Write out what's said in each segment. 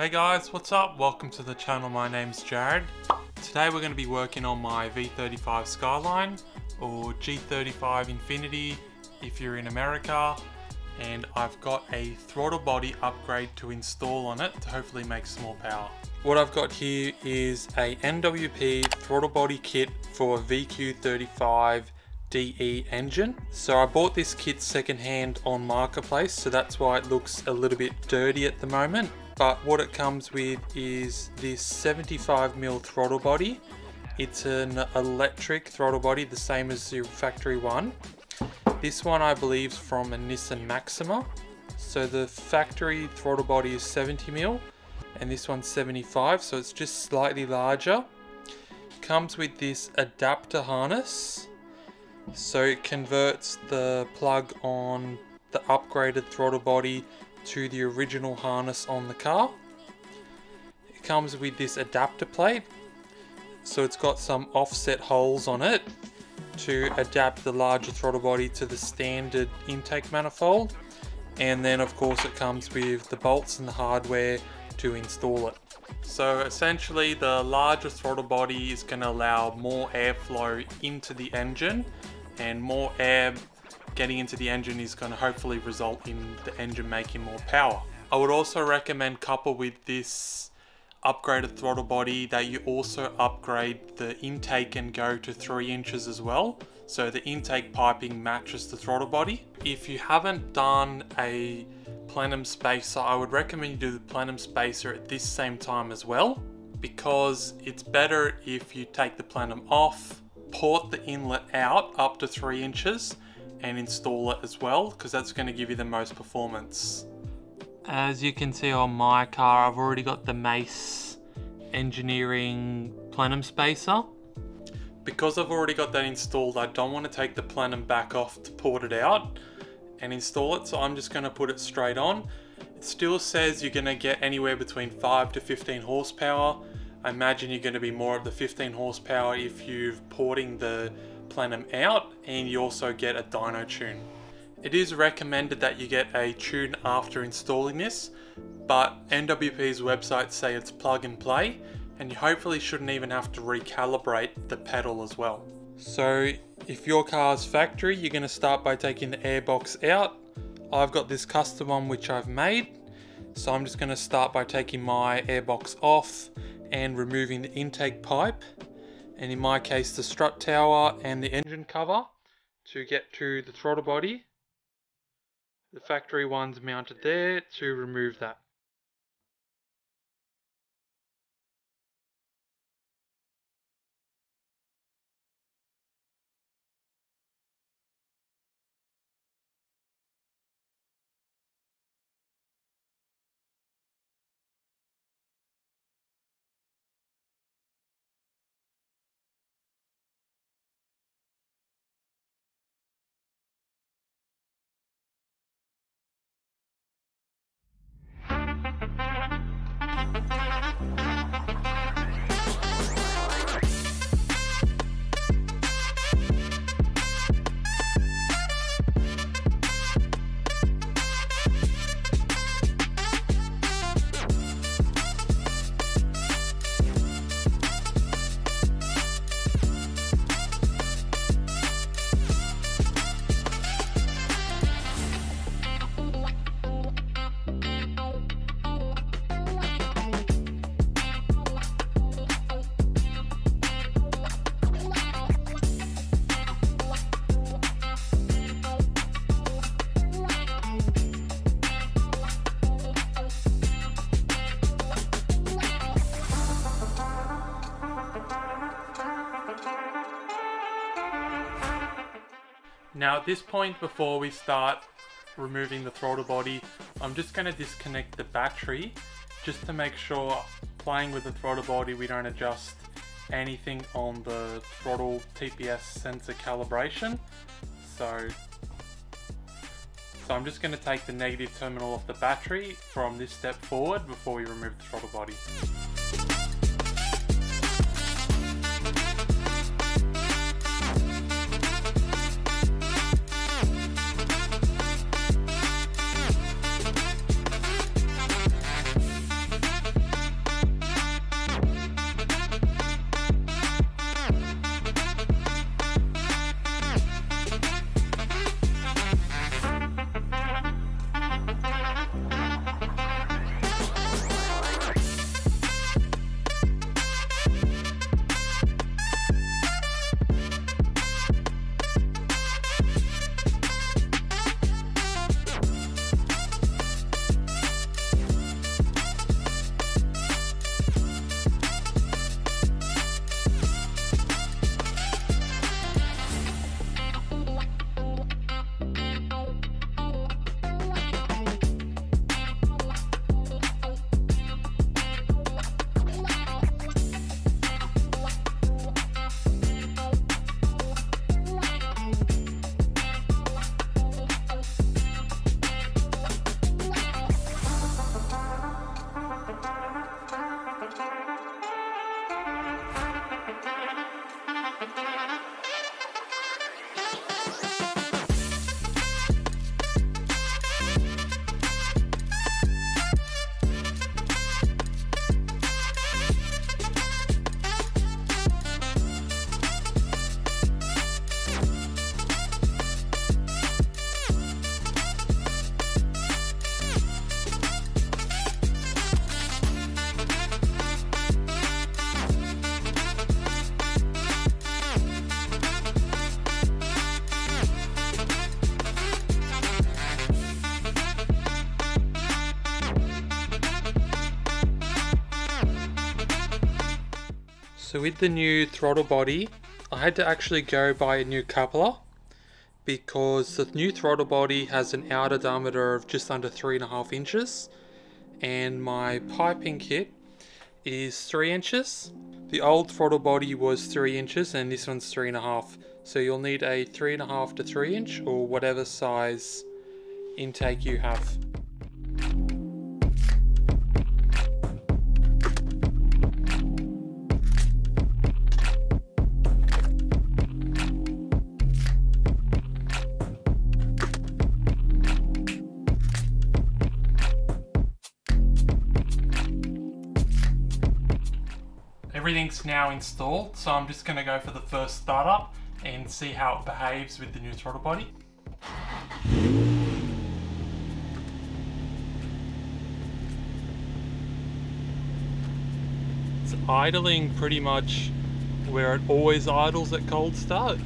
Hey guys, what's up? Welcome to the channel, my name's Jarrod. Today we're going to be working on my V35 Skyline or G35 Infiniti if you're in America and I've got a throttle body upgrade to install on it to hopefully make some more power. What I've got here is a NWP throttle body kit for a VQ35 DE engine. So I bought this kit secondhand on Marketplace, so that's why it looks a little bit dirty at the moment. But what it comes with is this 75mm throttle body. It's an electric throttle body, the same as the factory one. This one I believe is from a Nissan Maxima. So the factory throttle body is 70mm and this one's 75 so it's just slightly larger. Comes with this adapter harness so it converts the plug on the upgraded throttle body to the original harness on the car. It comes with this adapter plate. So it's got some offset holes on it to adapt the larger throttle body to the standard intake manifold. And then of course it comes with the bolts and the hardware to install it. So essentially the larger throttle body is going to allow more airflow into the engine and more air getting into the engine is going to hopefully result in the engine making more power. I would also recommend couple with this upgraded throttle body that you also upgrade the intake and go to 3 inches as well so the intake piping matches the throttle body. If you haven't done a plenum spacer I would recommend you do the plenum spacer at this same time as well because it's better if you take the plenum off port the inlet out up to 3 inches and install it as well because that's going to give you the most performance. As you can see on my car I've already got the Mace engineering plenum spacer. Because I've already got that installed I don't want to take the plenum back off to port it out and install it so I'm just going to put it straight on. It still says you're going to get anywhere between 5 to 15 horsepower I imagine you're going to be more of the 15 horsepower if you're porting the plenum out and you also get a dyno tune. It is recommended that you get a tune after installing this, but NWP's website say it's plug and play and you hopefully shouldn't even have to recalibrate the pedal as well. So if your car's factory, you're going to start by taking the airbox out. I've got this custom one which I've made. So I'm just going to start by taking my airbox off and removing the intake pipe and in my case the strut tower and the engine cover to get to the throttle body. The factory one's mounted there to remove that. Now at this point before we start removing the throttle body, I'm just going to disconnect the battery just to make sure playing with the throttle body we don't adjust anything on the throttle TPS sensor calibration. So, so I'm just going to take the negative terminal off the battery from this step forward before we remove the throttle body. So with the new throttle body, I had to actually go buy a new coupler because the new throttle body has an outer diameter of just under three and a half inches and my piping kit is three inches. The old throttle body was three inches and this one's three and a half. So you'll need a three and a half to three inch or whatever size intake you have. Everything's now installed, so I'm just gonna go for the first startup and see how it behaves with the new throttle body. It's idling pretty much where it always idles at cold start.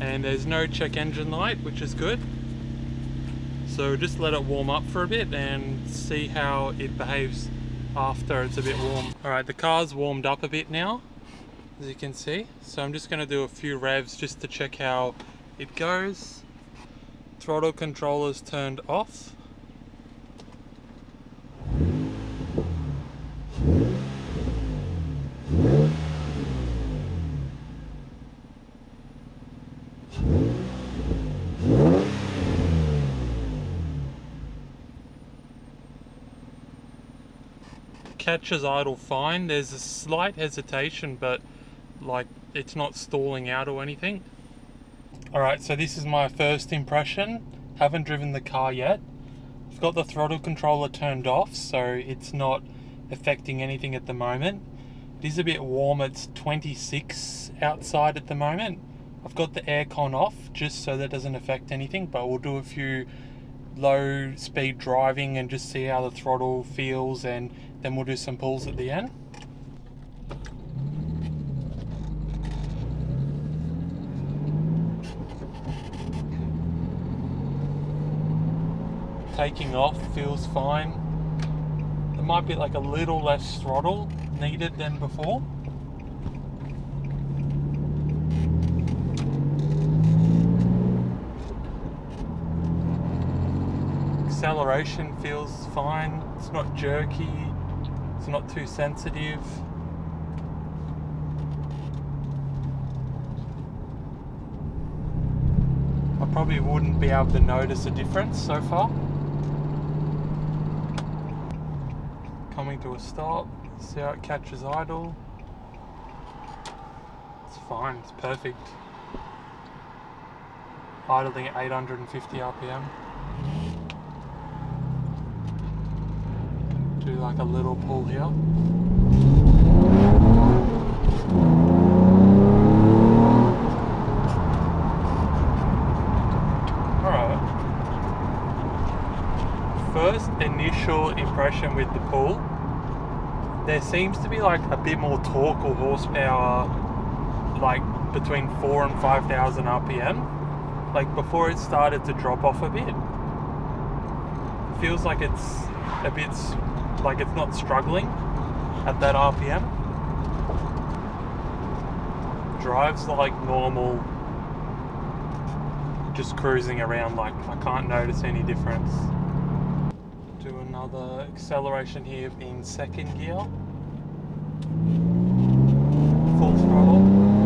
And there's no check engine light, which is good. So just let it warm up for a bit and see how it behaves after it's a bit warm. All right, the car's warmed up a bit now, as you can see. So I'm just gonna do a few revs just to check how it goes. Throttle controller's turned off. Catches idle fine. There's a slight hesitation, but like it's not stalling out or anything. All right, so this is my first impression. Haven't driven the car yet. I've got the throttle controller turned off, so it's not affecting anything at the moment. It is a bit warm, it's 26 outside at the moment. I've got the aircon off just so that doesn't affect anything, but we'll do a few low speed driving and just see how the throttle feels and then we'll do some pulls at the end. Taking off feels fine. There might be like a little less throttle needed than before. acceleration feels fine. It's not jerky. It's not too sensitive. I probably wouldn't be able to notice a difference so far. Coming to a stop, see how it catches idle. It's fine, it's perfect. Idling at 850 RPM. do like a little pull here. Alright. First initial impression with the pull, there seems to be like a bit more torque or horsepower like between 4 and 5000 RPM. Like before it started to drop off a bit. Feels like it's a bit like it's not struggling at that RPM. Drives like normal, just cruising around like I can't notice any difference. Do another acceleration here in second gear. Full throttle.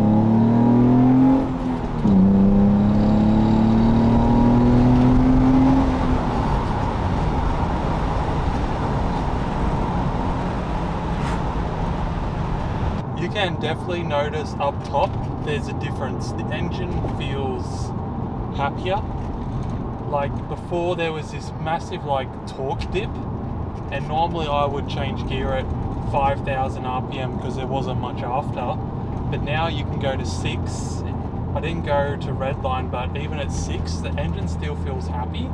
can definitely notice up top there's a difference. The engine feels happier. Like before there was this massive like torque dip and normally I would change gear at 5000 RPM because there wasn't much after. But now you can go to 6. I didn't go to redline but even at 6 the engine still feels happy.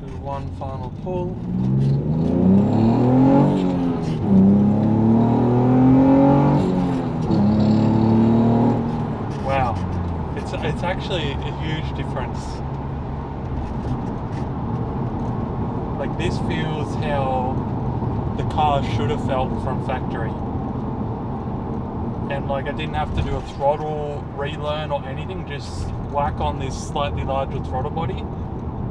Do one final pull. It's actually a huge difference. Like this feels how the car should have felt from factory. and like I didn't have to do a throttle relearn or anything just whack on this slightly larger throttle body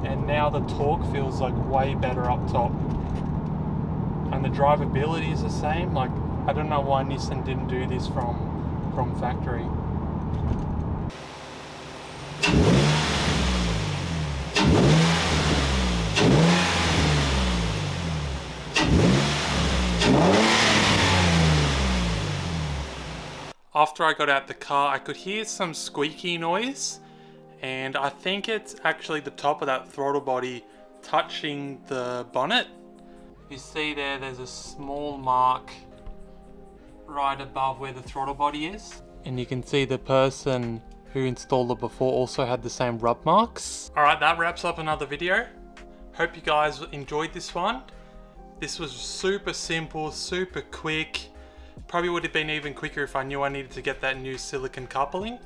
and now the torque feels like way better up top and the drivability is the same like I don't know why Nissan didn't do this from from factory After I got out the car, I could hear some squeaky noise and I think it's actually the top of that throttle body touching the bonnet. You see there, there's a small mark right above where the throttle body is. And you can see the person who installed it before also had the same rub marks. Alright, that wraps up another video. Hope you guys enjoyed this one. This was super simple, super quick. Probably would have been even quicker if I knew I needed to get that new silicon coupling.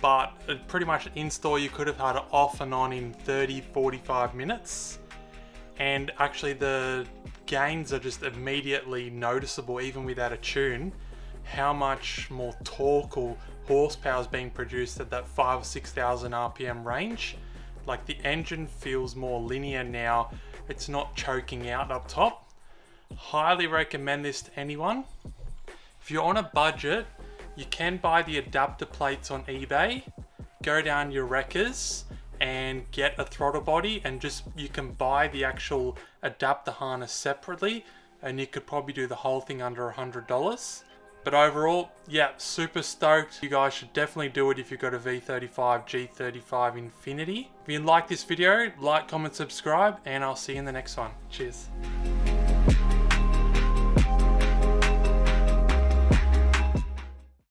But pretty much in store you could have had it off and on in 30, 45 minutes. And actually the gains are just immediately noticeable even without a tune. How much more torque or horsepower is being produced at that 5 or 6,000 RPM range. Like the engine feels more linear now. It's not choking out up top. Highly recommend this to anyone. If you're on a budget, you can buy the adapter plates on eBay, go down your wreckers and get a throttle body and just you can buy the actual adapter harness separately and you could probably do the whole thing under a hundred dollars. But overall yeah super stoked. You guys should definitely do it if you've got a v35 g35 Infiniti. If you like this video like comment subscribe and i'll see you in the next one. Cheers